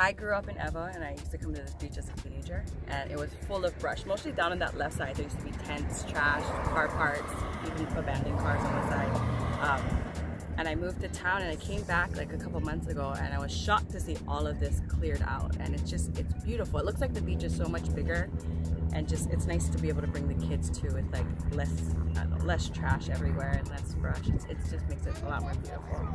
I grew up in Ewa, and I used to come to this beach as a teenager and it was full of brush. Mostly down on that left side. There used to be tents, trash, car parts, even abandoned cars on the side. Um, and I moved to town and I came back like a couple months ago and I was shocked to see all of this cleared out. And it's just it's beautiful. It looks like the beach is so much bigger and just it's nice to be able to bring the kids to with like less know, less trash everywhere and less brush it just makes it a lot more beautiful.